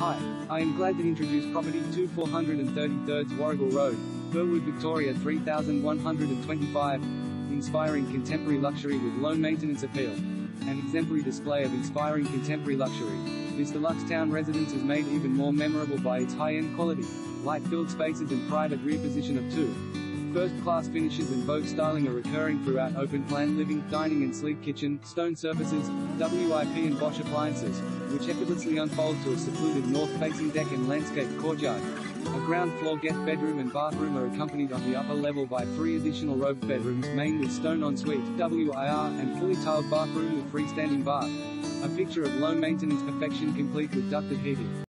Hi, I am glad to introduce property 2433 Warrigal Road, Burwood, Victoria 3125. Inspiring contemporary luxury with low maintenance appeal. An exemplary display of inspiring contemporary luxury. This deluxe town residence is made even more memorable by its high-end quality, light-filled spaces and private rear position of two. First-class finishes and boat styling are recurring throughout open-plan living, dining and sleek kitchen, stone surfaces, WIP and Bosch appliances, which effortlessly unfold to a secluded north-facing deck and landscape courtyard. A ground floor guest bedroom and bathroom are accompanied on the upper level by three additional robed bedrooms main with stone ensuite, WIR, and fully tiled bathroom with freestanding bath. A picture of low maintenance perfection complete with ducted heating.